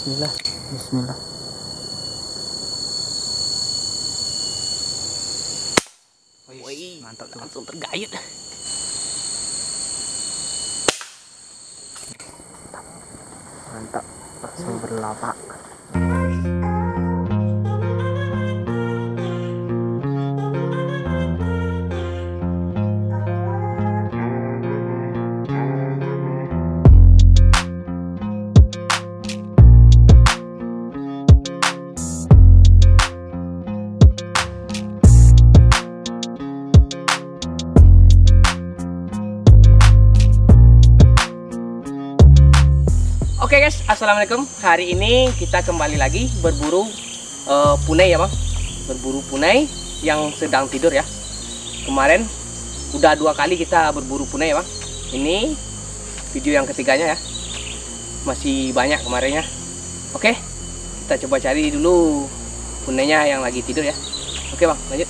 Bismillah. Bismillah. Wih, mantap tuh. langsung tergayut. Mantap. Langsung berlapak. Guys, assalamualaikum. Hari ini kita kembali lagi berburu eh, punai ya bang, berburu punai yang sedang tidur ya. Kemarin udah dua kali kita berburu punai ya bang. Ini video yang ketiganya ya. Masih banyak kemarinnya. Oke, kita coba cari dulu punainya yang lagi tidur ya. Oke bang, lanjut.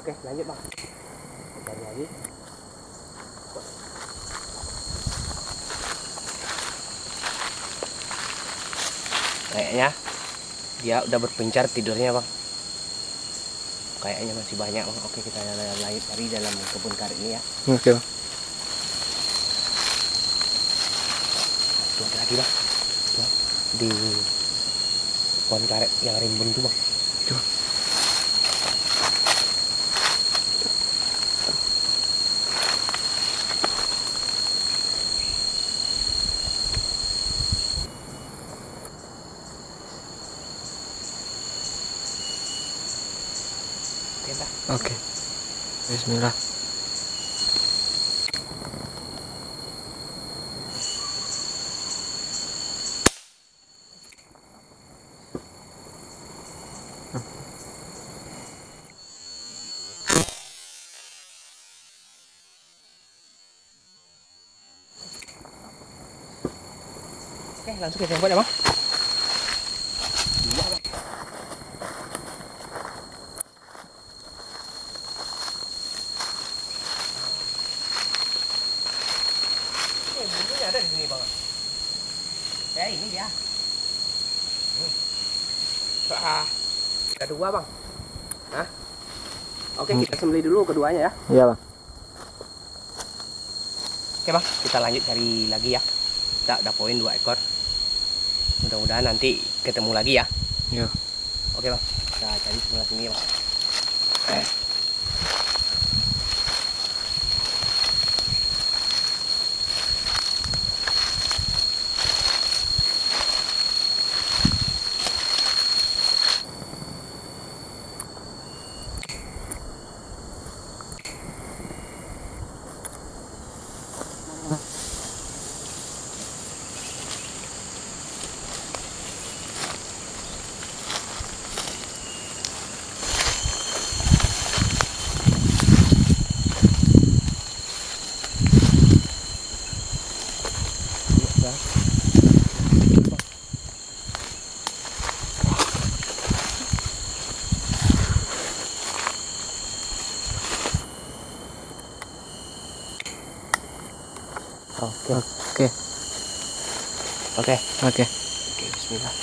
Oke, lanjut bang. Kita lagi. Kayaknya dia udah berpencar tidurnya bang. Kayaknya masih banyak bang. Oke, kita lanjut cari dalam kebun karet ini ya. Oke, Bang. Tuh ada lagi bang. Di pohon karet yang rimbun tuh bang. Oke dah. Oke. Bismillah. Oke langsung kita buat ya bang. Dua bang. Eh bunyinya ada di sini bang. Ya ini dia. Nih. Wah, ada dua bang. Hah? Oke kita sembelih dulu keduanya ya. Iya, Bang. Oke bang, kita lanjut cari lagi ya. Kita udah poin dua ekor. Mudah-mudahan nanti ketemu lagi ya. Iya. Oke bang, kita cari sebelah sini ya bang. Eh. Oke. Oke. Oke. Oke. Oke, bismillah.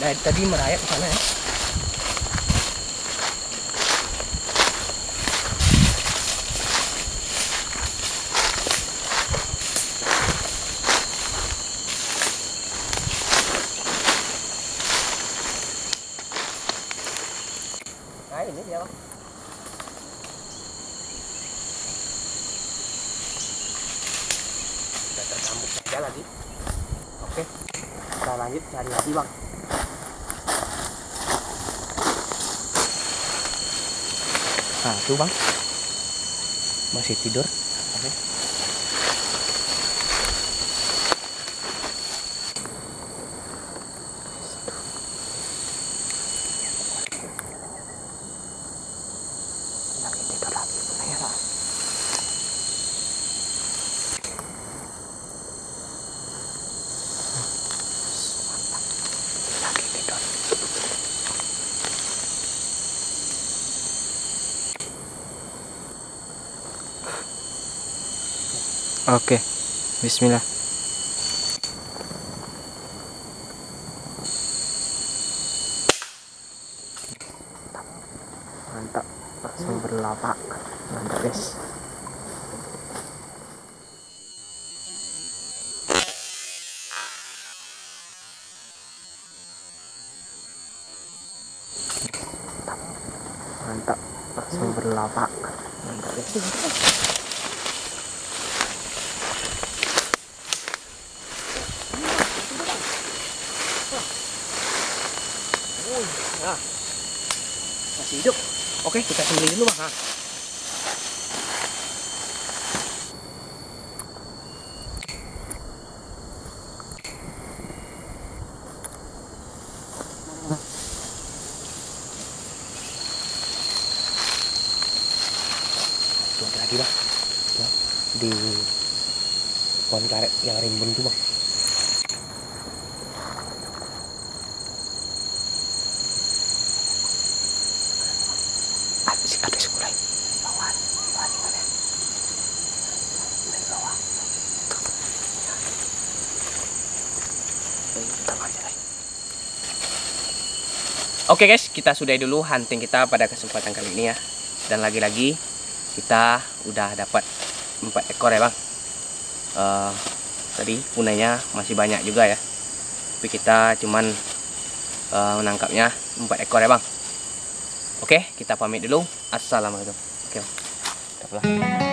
Dari tadi merayap ke sana ya. Nah ini dia bang. Sudah tercambuk saja lagi. Oke, kita lanjut cari lagi bang. Nah tuh bang, masih tidur. Oke. Lagi tidur lagi, Oke. Bismillah. Mantap. Langsung berlapa. Mantap, guys. Mantap. Langsung berlapa. Mantap, guys. Nah, masih hidup. Oke, kita sembelih dulu bang. Nah. Lagi bang. Di pohon karet yang rimbun tuh bang. Oke guys, kita sudahi dulu hunting kita pada kesempatan kali ini ya. Dan lagi-lagi kita udah dapat empat ekor ya bang. Eh, tadi punanya masih banyak juga ya. Tapi kita cuman eh, menangkapnya empat ekor ya bang. Oke, kita pamit dulu. Assalamualaikum. Oke. Udah pulang.